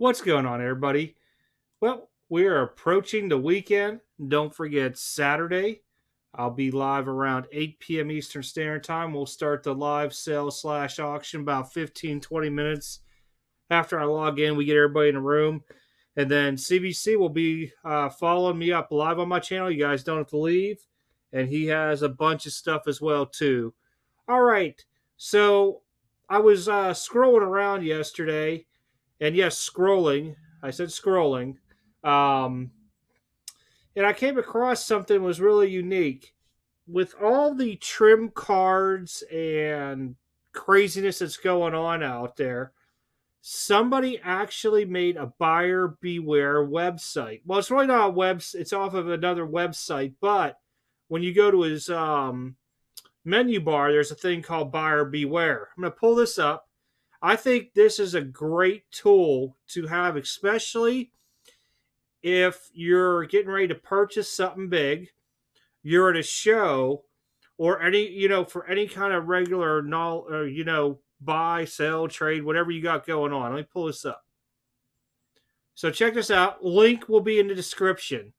What's going on, everybody? Well, we are approaching the weekend. Don't forget Saturday. I'll be live around 8 p.m. Eastern Standard Time. We'll start the live sale slash auction about 15, 20 minutes after I log in. We get everybody in the room. And then CBC will be uh, following me up live on my channel. You guys don't have to leave. And he has a bunch of stuff as well, too. All right. So I was uh, scrolling around yesterday and yes, scrolling. I said scrolling. Um, and I came across something was really unique with all the trim cards and craziness that's going on out there. Somebody actually made a buyer beware website. Well, it's really not a web. It's off of another website, but when you go to his um, menu bar, there's a thing called buyer beware. I'm going to pull this up I think this is a great tool to have, especially if you're getting ready to purchase something big, you're at a show, or any, you know, for any kind of regular, or, you know, buy, sell, trade, whatever you got going on. Let me pull this up. So check this out. Link will be in the description.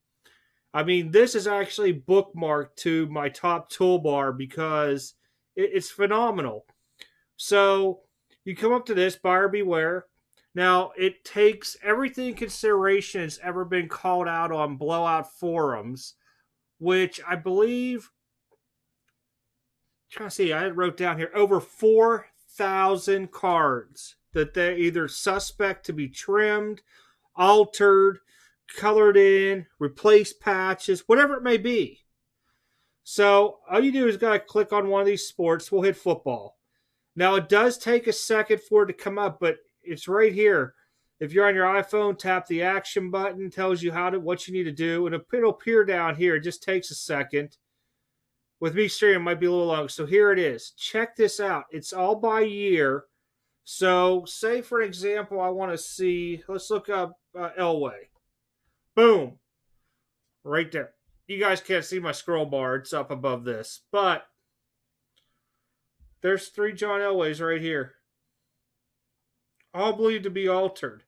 I mean, this is actually bookmarked to my top toolbar because it's phenomenal. So you come up to this buyer beware. Now it takes everything in consideration that's ever been called out on blowout forums, which I believe. trying to see, I wrote down here over four thousand cards that they're either suspect to be trimmed, altered, colored in, replaced patches, whatever it may be. So all you do is got to click on one of these sports. We'll hit football. Now it does take a second for it to come up, but it's right here. If you're on your iPhone, tap the action button, tells you how to what you need to do, and it'll appear down here. It just takes a second. With me streaming, it might be a little long. So here it is. Check this out. It's all by year. So, say for example, I want to see. Let's look up uh, Elway. Boom, right there. You guys can't see my scroll bar; it's up above this, but there's three John Elways right here. All believed to be altered.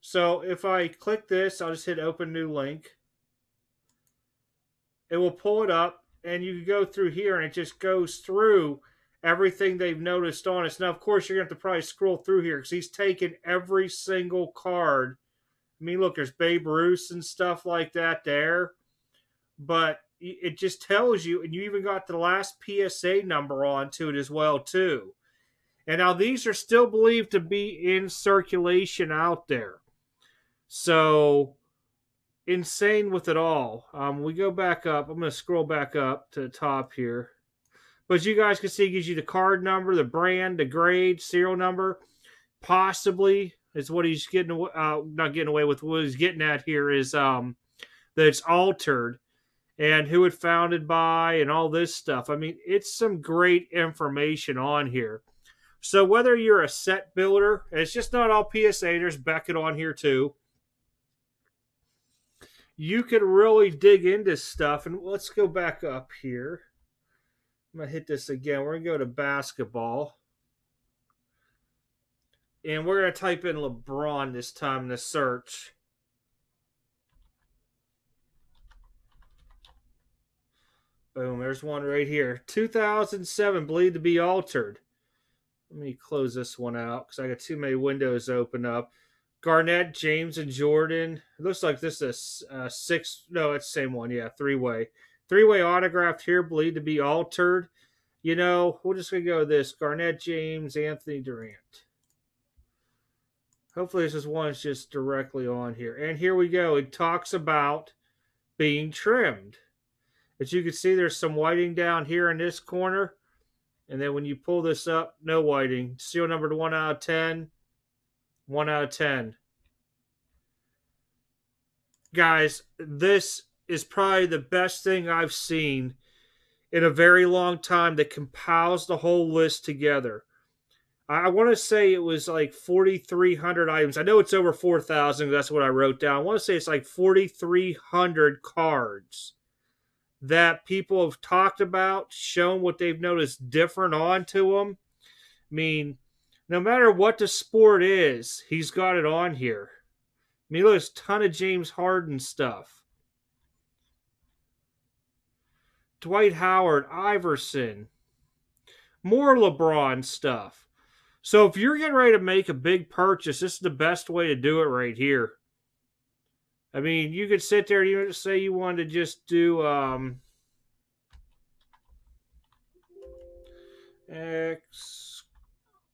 So if I click this, I'll just hit open new link. It will pull it up and you can go through here and it just goes through everything they've noticed on us. Now, of course, you're going to have to probably scroll through here because he's taken every single card. I mean, look, there's Babe Ruth and stuff like that there. But it just tells you, and you even got the last PSA number onto it as well too. And now these are still believed to be in circulation out there. So insane with it all. Um, we go back up. I'm going to scroll back up to the top here. But you guys can see gives you the card number, the brand, the grade, serial number. Possibly is what he's getting, uh, not getting away with. What he's getting at here is um, that it's altered and who it founded by and all this stuff. I mean, it's some great information on here. So whether you're a set builder, it's just not all PSA, there's Beckett on here too. You could really dig into stuff. And let's go back up here. I'm going to hit this again. We're going to go to basketball. And we're going to type in LeBron this time in the search. Boom, there's one right here. 2007, believed to be altered. Let me close this one out because I got too many windows open up. Garnett, James, and Jordan. It looks like this is a six. No, it's the same one. Yeah, three way. Three way autographed here, believed to be altered. You know, we're just going to go this Garnett, James, Anthony Durant. Hopefully, this is one that's just directly on here. And here we go. It talks about being trimmed. As you can see, there's some whiting down here in this corner. And then when you pull this up, no whiting. Seal numbered 1 out of 10. 1 out of 10. Guys, this is probably the best thing I've seen in a very long time that compiles the whole list together. I want to say it was like 4,300 items. I know it's over 4,000. That's what I wrote down. I want to say it's like 4,300 cards that people have talked about, shown what they've noticed different onto them. I mean, no matter what the sport is, he's got it on here. I mean, look, there's a ton of James Harden stuff. Dwight Howard, Iverson, more LeBron stuff. So if you're getting ready to make a big purchase, this is the best way to do it right here. I mean, you could sit there and you say you wanted to just do um,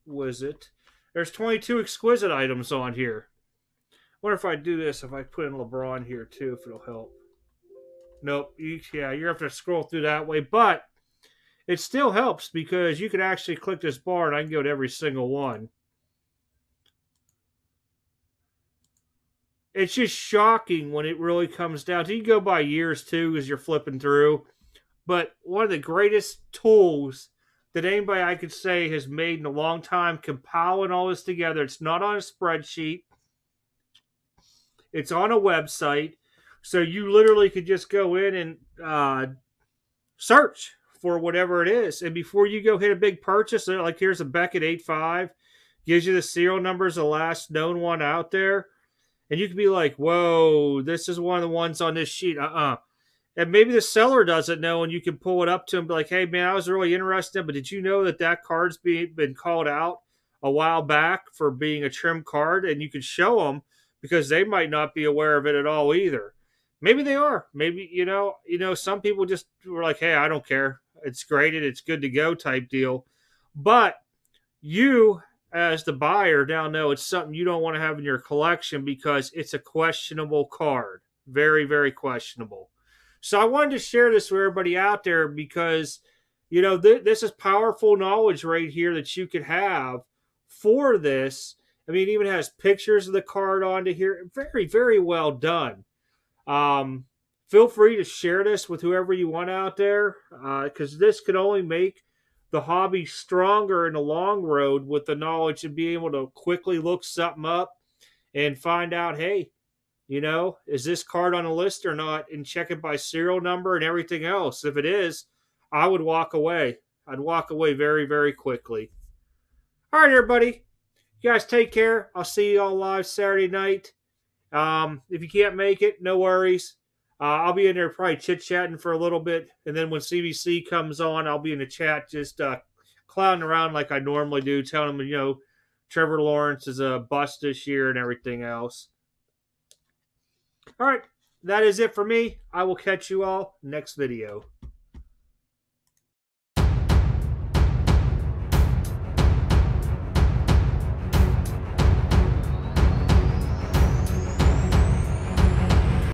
exquisite. There's 22 exquisite items on here. wonder if I do this, if I put in LeBron here too, if it'll help. Nope. You, yeah, you're have to scroll through that way, but it still helps because you can actually click this bar and I can go to every single one. It's just shocking when it really comes down to. You go by years too as you're flipping through, but one of the greatest tools that anybody I could say has made in a long time compiling all this together. It's not on a spreadsheet. It's on a website so you literally could just go in and uh, search for whatever it is. And before you go hit a big purchase, like here's a Beckett 8.5, gives you the serial numbers, the last known one out there. And you could be like, whoa, this is one of the ones on this sheet. Uh uh And maybe the seller doesn't know, and you can pull it up to him, be like, hey, man, I was really interested, but did you know that that card's been called out a while back for being a trim card? And you can show them because they might not be aware of it at all either maybe they are. Maybe you know, you know, some people just were like, "Hey, I don't care. It's graded. It's good to go." Type deal. But you, as the buyer, now know it's something you don't want to have in your collection because it's a questionable card. Very, very questionable. So I wanted to share this with everybody out there because you know th- this is powerful knowledge right here that you could have for this. I mean, it even has pictures of the card onto here. Very, very well done. Um, feel free to share this with whoever you want out there because uh, this could only make the hobby stronger in the long road with the knowledge of being able to quickly look something up and find out, hey, you know, is this card on a list or not, and check it by serial number and everything else. If it is, I would walk away. I'd walk away very, very quickly. All right, everybody. You guys take care. I'll see you all live Saturday night. Um, if you can't make it, no worries. Uh, I'll be in there probably chit chatting for a little bit, and then when CBC comes on, I'll be in the chat just uh, clowning around like I normally do, telling them you know Trevor Lawrence is a bust this year and everything else. All right, that is it for me. I will catch you all next video.